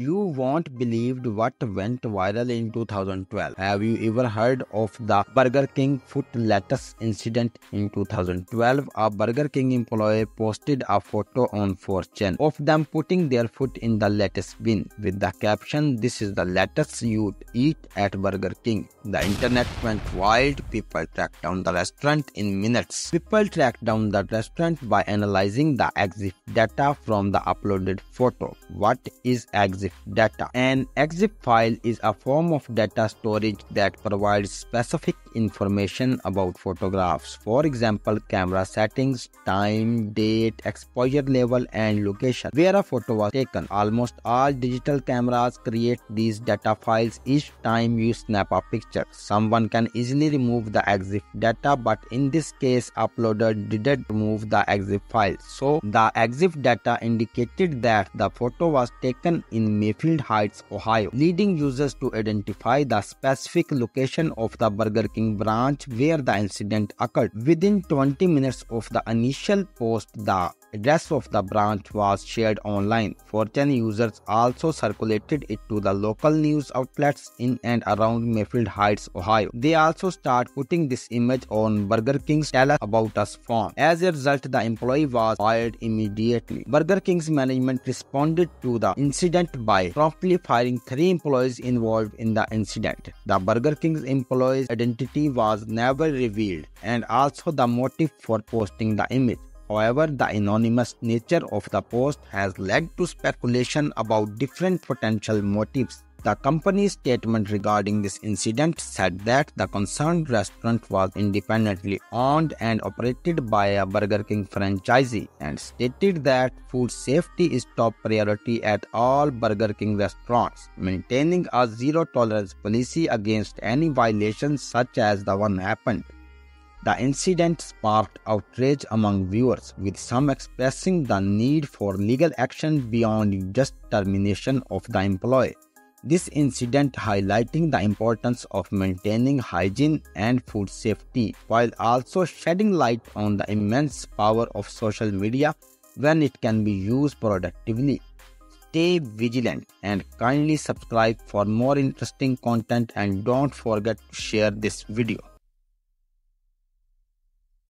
You won't believe what went viral in 2012. Have you ever heard of the Burger King foot lettuce incident? In 2012, a Burger King employee posted a photo on 4chan of them putting their foot in the lettuce bin with the caption, This is the lettuce you eat at Burger King. The internet went wild. People tracked down the restaurant in minutes. People tracked down the restaurant by analyzing the EXIF data from the uploaded photo. What is EXIF data? An EXIF file is a form of data storage that provides specific information about photographs. For example, camera settings, time, date, exposure level, and location where a photo was taken. Almost all digital cameras create these data files each time you snap a picture. Someone can easily remove the EXIF data, but in this case, uploader didn't remove the EXIF file. So the EXIF data indicated that the photo was taken Mayfield Heights, Ohio, leading users to identify the specific location of the Burger King branch where the incident occurred. Within 20 minutes of the initial post, the address of the branch was shared online. 4chan users also circulated it to the local news outlets in and around Mayfield Heights, Ohio. They also start putting this image on Burger King's Tell Us About Us form. As a result, the employee was fired immediately. Burger King's management responded to the incident by promptly firing three employees involved in the incident. The Burger King's employee's identity was never revealed and also the motive for posting the image. However, the anonymous nature of the post has led to speculation about different potential motives. The company's statement regarding this incident said that the concerned restaurant was independently owned and operated by a Burger King franchisee and stated that food safety is top priority at all Burger King restaurants, maintaining a zero tolerance policy against any violations such as the one happened. The incident sparked outrage among viewers, with some expressing the need for legal action beyond just termination of the employee. This incident highlighting the importance of maintaining hygiene and food safety while also shedding light on the immense power of social media when it can be used productively. Stay vigilant and kindly subscribe for more interesting content and don't forget to share this video.